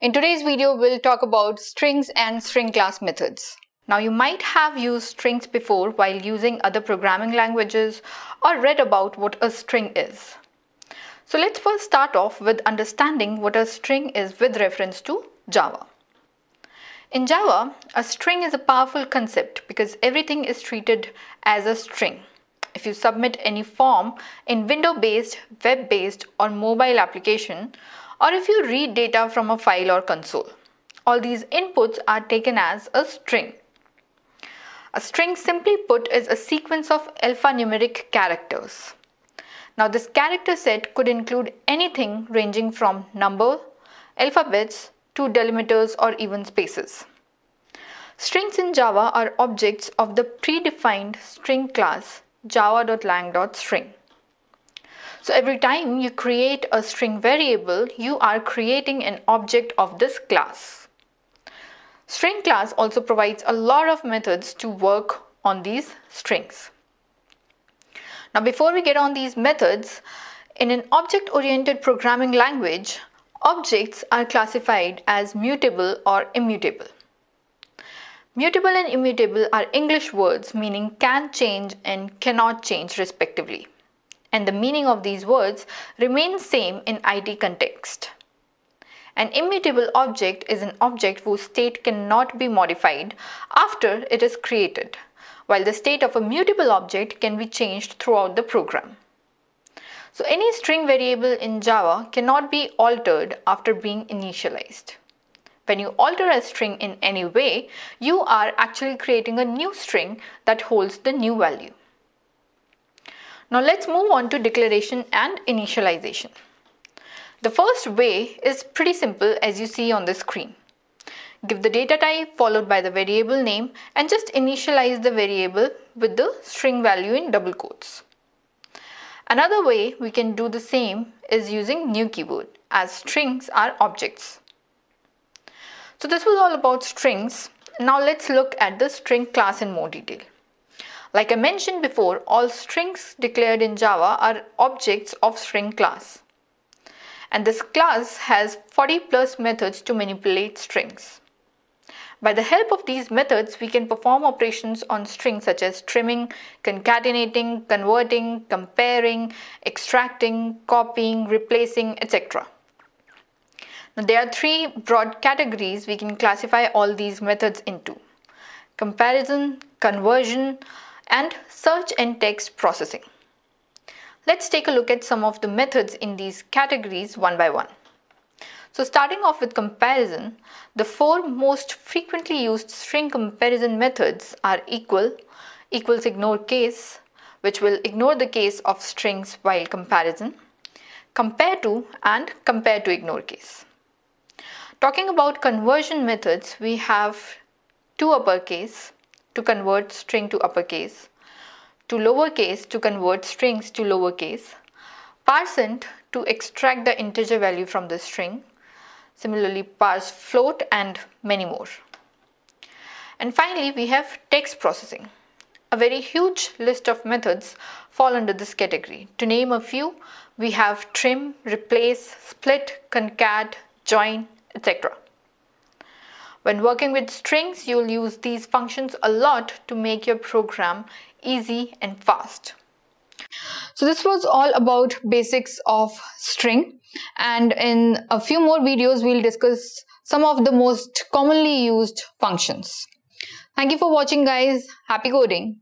In today's video, we'll talk about strings and string class methods. Now you might have used strings before while using other programming languages or read about what a string is. So let's first start off with understanding what a string is with reference to Java. In Java, a string is a powerful concept because everything is treated as a string. If you submit any form in window-based, web-based or mobile application, or if you read data from a file or console, all these inputs are taken as a string. A string simply put is a sequence of alphanumeric characters. Now this character set could include anything ranging from number, alphabets, to delimiters or even spaces. Strings in Java are objects of the predefined string class java.lang.string. So every time you create a string variable, you are creating an object of this class. String class also provides a lot of methods to work on these strings. Now before we get on these methods, in an object-oriented programming language, Objects are classified as mutable or immutable. Mutable and immutable are English words meaning can change and cannot change respectively. And the meaning of these words remains same in IT context. An immutable object is an object whose state cannot be modified after it is created, while the state of a mutable object can be changed throughout the program. So any string variable in Java cannot be altered after being initialized. When you alter a string in any way, you are actually creating a new string that holds the new value. Now let's move on to declaration and initialization. The first way is pretty simple as you see on the screen. Give the data type followed by the variable name and just initialize the variable with the string value in double quotes. Another way we can do the same is using new keyword as strings are objects. So this was all about strings. Now let's look at the string class in more detail. Like I mentioned before, all strings declared in Java are objects of string class. And this class has 40 plus methods to manipulate strings. By the help of these methods, we can perform operations on strings such as trimming, concatenating, converting, comparing, extracting, copying, replacing, etc. Now, there are three broad categories we can classify all these methods into. Comparison, conversion, and search and text processing. Let's take a look at some of the methods in these categories one by one. So starting off with comparison, the four most frequently used string comparison methods are equal, equals ignore case, which will ignore the case of strings while comparison, compare to and compare to ignore case. Talking about conversion methods, we have to uppercase to convert string to uppercase, to lowercase to convert strings to lowercase, parseInt to extract the integer value from the string, similarly parse float and many more. And finally, we have text processing. A very huge list of methods fall under this category. To name a few, we have trim, replace, split, concat, join, etc. When working with strings, you'll use these functions a lot to make your program easy and fast. So this was all about basics of string and in a few more videos we'll discuss some of the most commonly used functions. Thank you for watching guys. Happy coding.